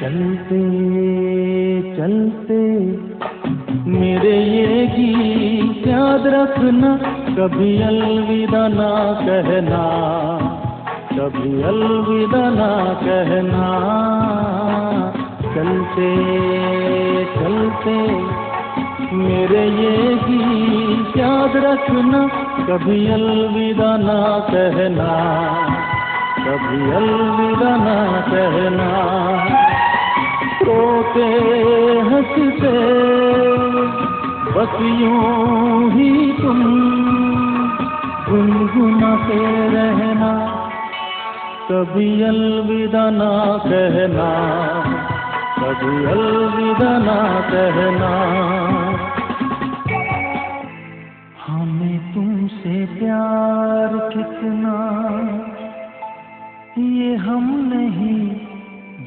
चलते चलते। मेरे ये गीत याद रखना, कभी अलविदा ना कहना। कभी अलविदा ना कहना। चलते चलते। मेरे ये गीत याद रखना, कभी अलविदा ना कहना। कभी अलविदा ना कहना। रोते हँसते बस यूँ ही तुम गुनगुनाते रहना, कभी अलविदा ना कहना, कभी अलविदा ना कहना। हमें तुमसे प्यार कितना, ये हम नहीं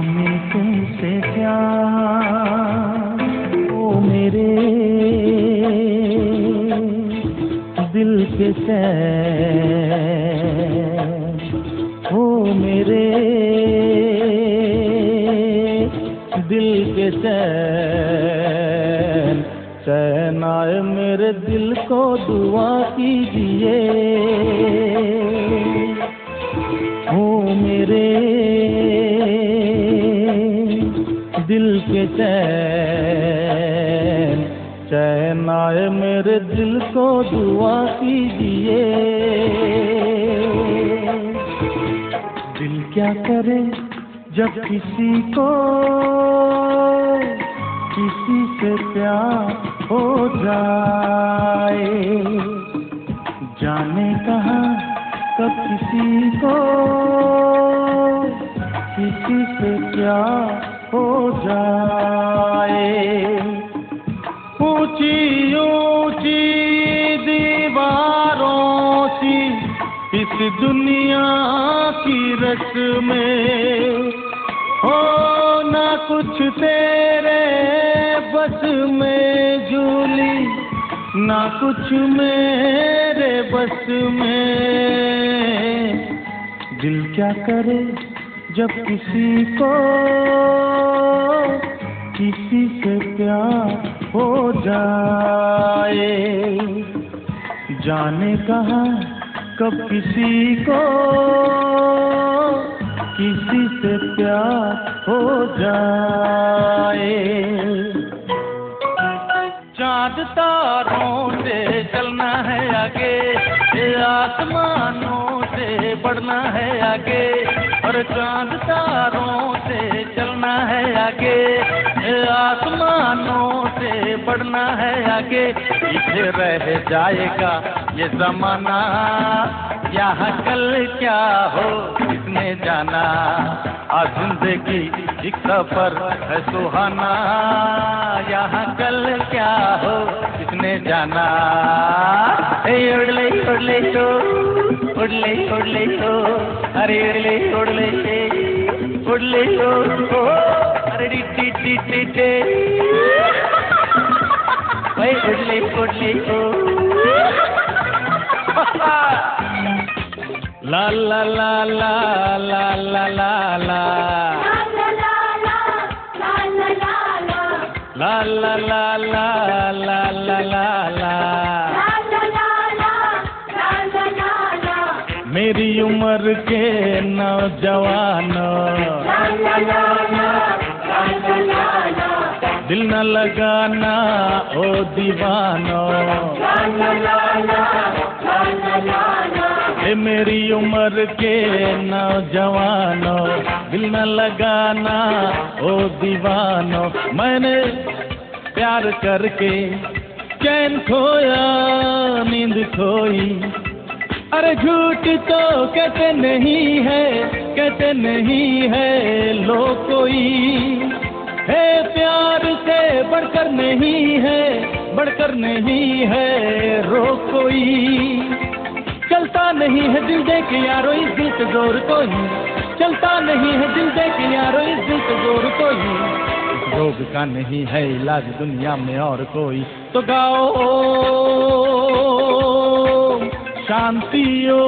हमें तुमसे प्यार, ओ मेरे। दिल के चैन ओ मेरे। दिल के चैन आए मेरे दिल को दुआ कीजिए, ओ मेरे। दिल के चैन। चैन आए मेरे दिल को दुआ कीजिए। दिल क्या करे जब किसी को किसी से प्यार हो जाए? जाने कहा कब किसी को किसी से प्यार हो जाए। ऊँची ऊँची दीवारों सी इस दुनिया की रस में। हो ना कुछ तेरे बस में झूली, ना कुछ मेरे बस में। दिल क्या करे जब किसी को किसी से प्यार हो जाए, जाने कहा, कब किसी को किसी से प्यार हो जाए। चाँद तारों से चलना है आगे आसमानों से बढ़ना है आगे। और चाँद तारों से चलना है आगे आसमानों से बढ़ना है आगे पीछे रह जाएगा ये जमाना यहाँ कल क्या हो किसने जाना आज ज़िंदगी एक सफ़र है सुहाना यहाँ कल क्या हो किसने जाना उड़ले उड़ले तो उड़ले उड़ले तो अरे उड़ले उड़ले उड़ले तो ओ अरे डी टी टी टी टे भाई उड़ले उड़ले तो ला ला ला ला ला ला ला ला ला ला ला ला ला ला ला ला मेरी उम्र के नौजवान। दिल न लगाना, ओ दीवानो। मेरी उम्र के नौजवानो, दिल न लगाना, ओ दीवानो। मैंने प्यार करके चैन खोया, नींद खोई। अरे झूठ तो कहते नहीं है, कहते नहीं है लो कोई। है प्यार से बढ़कर नहीं है, बढ़कर नहीं है रो कोई। चलता नहीं है दिल दे के यारो इस दिल के ज़ोर कोई। चलता नहीं है दिल दे के यारो इस दिल के ज़ोर कोई। रोग का नहीं है इलाज दुनिया में और कोई। तो गाओ। शांति ओ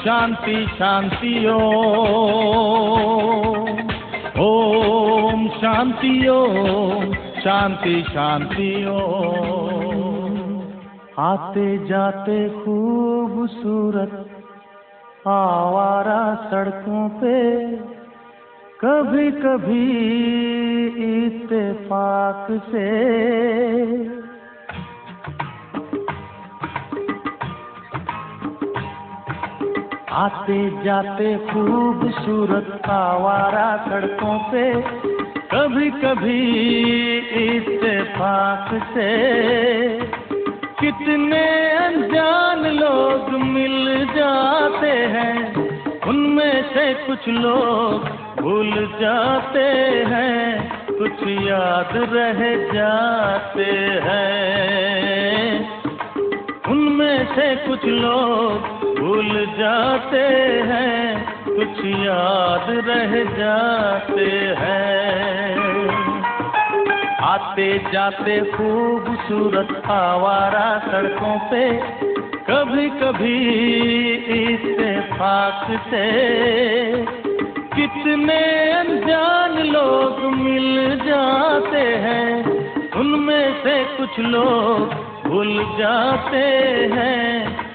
शांति शांति ओ ओम शांति ओम शांति शांति ओ आते जाते खूबसूरत आवारा सड़कों पे कभी कभी इत्तेफाक से आते जाते खूबसूरत आवारा सड़कों पे कभी कभी इत्तेफाक से। कितने अनजान लोग मिल जाते हैं, उनमें से कुछ लोग भूल जाते हैं, कुछ याद रह जाते हैं। उनमें से कुछ लोग भूल जाते हैं, कुछ याद रह जाते हैं। आते जाते खूबसूरत आवारा सड़कों पे कभी कभी इत्तेफाक से कितने अनजान लोग मिल जाते हैं, उनमें से कुछ लोग भूल जाते हैं।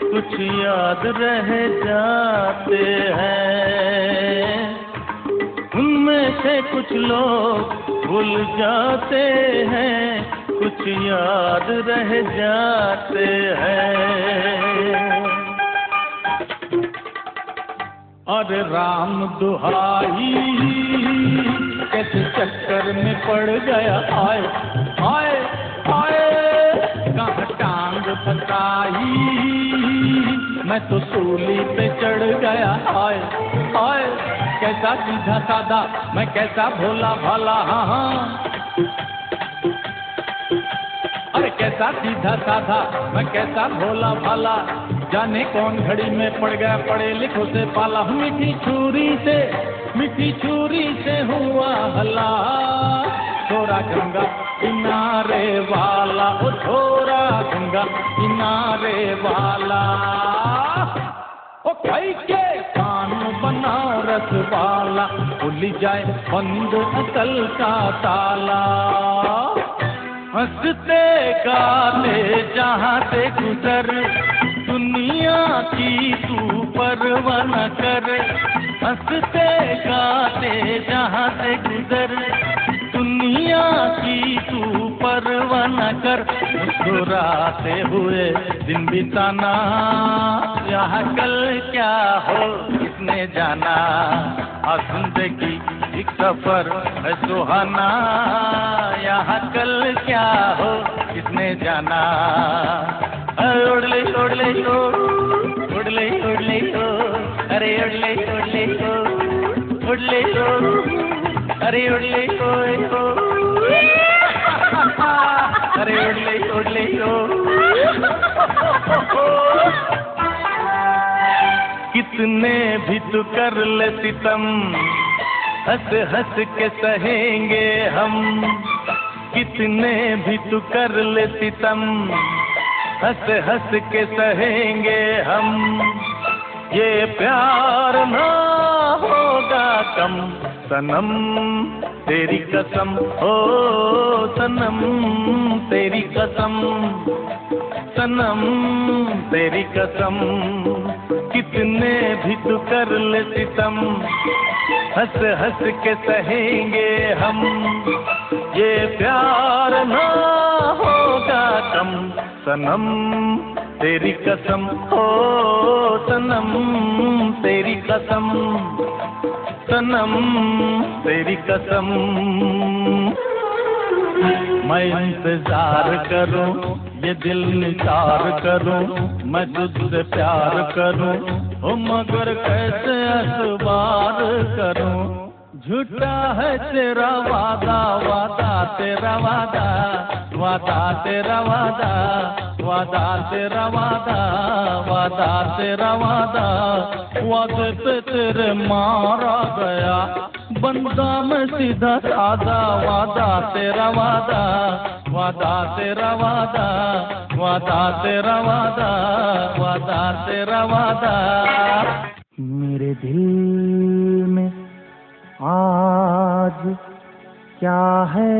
कुछ याद रह जाते हैं। उनमें से कुछ लोग भूल जाते हैं, कुछ याद रह जाते हैं। अरे राम दुहाई, कैसे चक्कर में पड़ गया, आए आए आए, कहाँ टांग फसाई? मैं तो सूली पे चढ़ गया। हाय हाय, कैसा सीधा साधा, मैं कैसा भोला भाला हाँ हाँ। अरे कैसा सीधा साधा, मैं कैसा भोला भाला। जाने कौन घड़ी में पड़ गया पड़े लिखो से पाला। हूँ मीठी छुरी से, मीठी छुरी से हुआ हला। छोरा गंगा किनारे वाला छोरा गंगा किनारे वाला। ओ कई के कान बनारस वाला खुल जाए बंद अकल का ताला। हँसते गाते जहाँ से गुजर, दुनिया की तू परवन कर। हँसते गाते जहाँ से गुजर, दुनिया की तू परवन कर मुस्कुराते हुए दिन बिताना यह कल क्या हो किसने जाना और ज़िंदगी एक सफ़र है सुहाना यहाँ कल क्या हो किसने जाना उड़ ले उड़ ले उड़ ले उड़ ले अरे उड़ ले उड़ ले उड़ ले अरे उड़ले ओए अरे उड़ले उड़ले हो। कितने भी तू कर ले सितम, हंस हंस के सहेंगे हम। कितने भी तू कर ले सितम, हंस हंस के सहेंगे हम। ये प्यार ना होगा कम, सनम तेरी कसम, ओ सनम, तेरी कसम, सनम, तेरी कसम, कितने भी तू कर ले सितम, हंस हंस के सहेंगे हम, ये प्यार ना होगा कम, सनम, तेरी कसम, ओ सनम, तेरी कसम सनम, तेरी कसम। मैं इंतज़ार करूँ, ये दिल निसार करूँ, मैं तुझसे प्यार करूँ। ओ मगर कैसे अखबार करूँ? झूठा है तेरा वादा वादा तेरा वादा वादा तेरा वादा वादा तेरा वादा वादा तेरा वादा। वादे पे तेरे मारा गया, बंदा मैं सीधा सादा वादा तेरा वादा वादा तेरा वादा वादा तेरा वादा वादा तेरा वादा। मेरे दिल आज क्या है?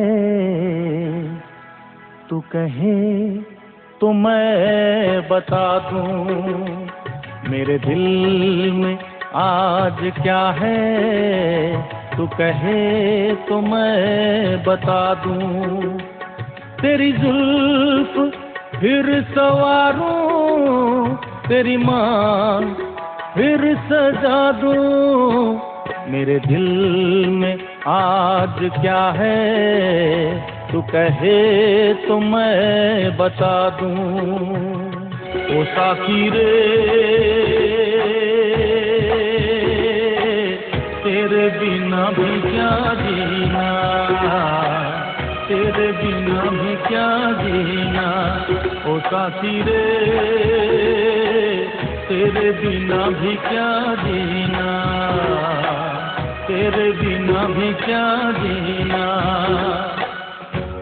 तू कहे तो मैं बता दूँ, मेरे दिल में आज क्या है? तू कहे तो मैं बता दूँ, तेरी जुल्फ फिर सवारूं, तेरी मान फिर सजा दूँ मेरे दिल में आज क्या है? तू कहे तो मैं बता दूँ। ओ साथी रे तेरे बिना भी क्या जीना? तेरे बिना भी क्या जीना? ओ साथी रे तेरे बिना भी क्या जीना? तेरे बिना भी क्या जीना?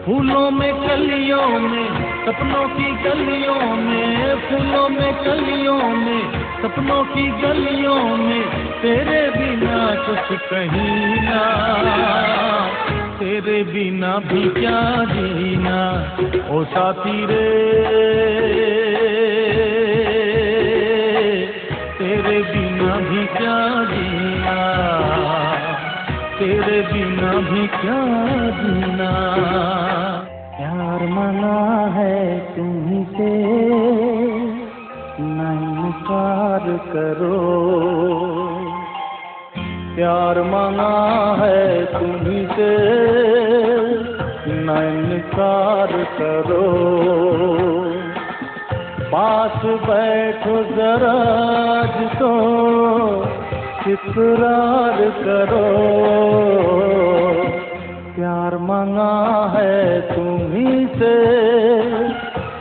फूलों में कलियों में, सपनों की गलियों में, फूलों में कलियों में, सपनों की गलियों में तेरे बिना कुछ कहीं ना। तेरे बिना भी क्या जीना? ओ साथी रे, तेरे बिना भी क्या जीना? बिना भी क्या जीना? प्यार मना है तुम्ही से। इनकार करो। प्यार मना है तुम्ही से। इनकार करो। पास बैठो जरा तो इकरार करो। प्यार मांगा है तुम्ही से,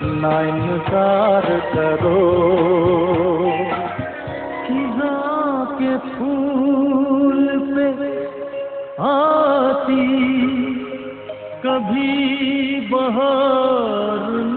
ना इनकार करो। के फूल पे आती, कभी बहार नहीं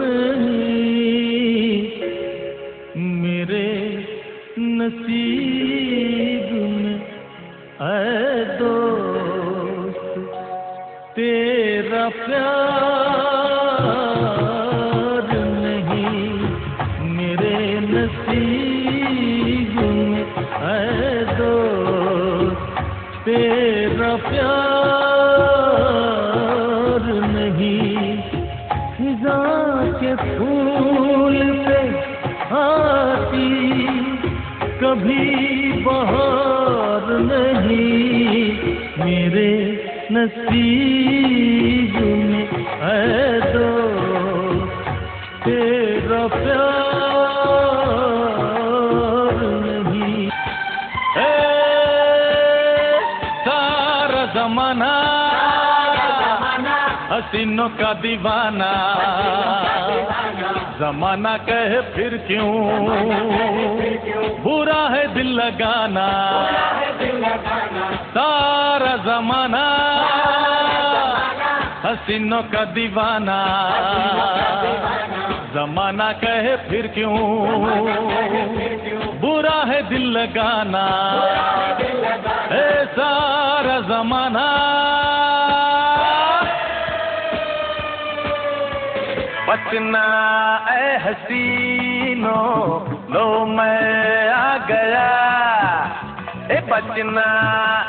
हसीनों का दीवाना जमाना कहे फिर क्यों? बुरा है दिल लगाना सारा जमाना। हसीनों का दीवाना। जमाना कहे फिर क्यों? बुरा है दिल लगाना। है सारा जमाना। बचना ए हसीनो लो मैं आ गया। ए बचना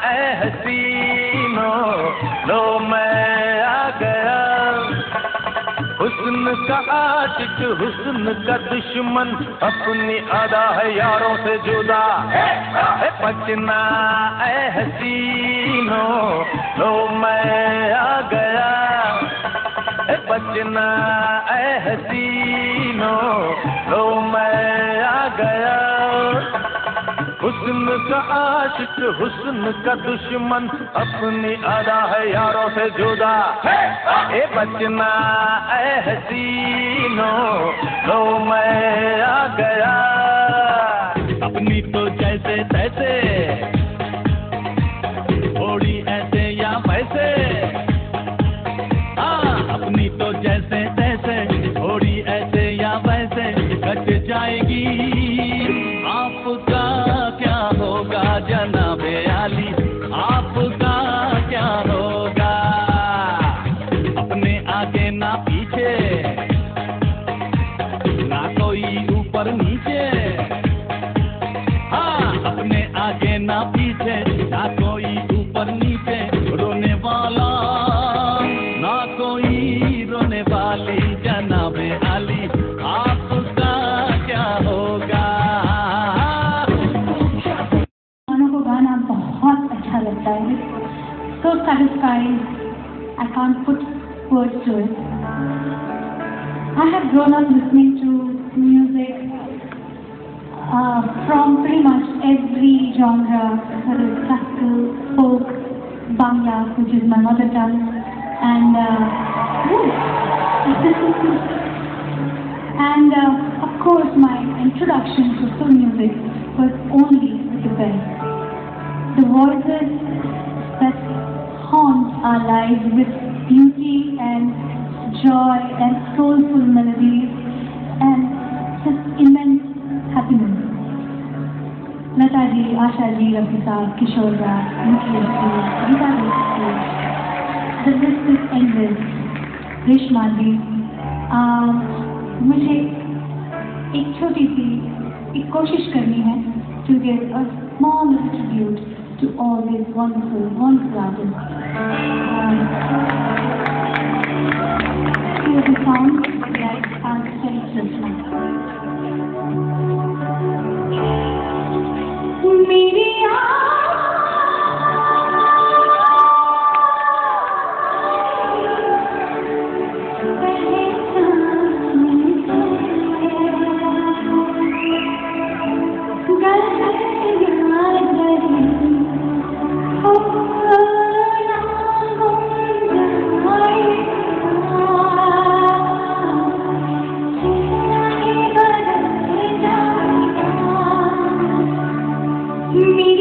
ए हसीनो लो मैं आ गया। हुस्न का आशिक हुस्न का दुश्मन अपनी अदा है यारों से जुदा। ए बचना ए हसीनो लो मैं आ गया। बचना ए हसीनो लो मैं आ गया। हुस्न का आशिक हुस्न का दुश्मन अपनी अदा है यारों से जुदा। ए बचना ए हसीनो लो मैं आ गया। अपनी तो जैसे तैसे to it. I have grown up listening to music uh, from pretty much every genre whether it's classical, folk, Bangla which is my mother tongue and uh, and uh, of course my introduction to film music was only with the best the voices that haunt our lives with Saab, Kishore Raj, Mukesh ji, Geeta ji, the list is endless. Rishma ji, um, मुझे एक छोटी सी एक कोशिश करनी है to give a small tribute to all these wonderful, wonderful artists. Um, here's a song that I'll sing just me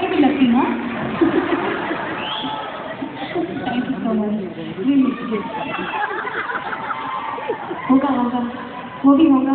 give me nothing, huh? Thank you so much. Really, yes. होगा होगा वो भी होगा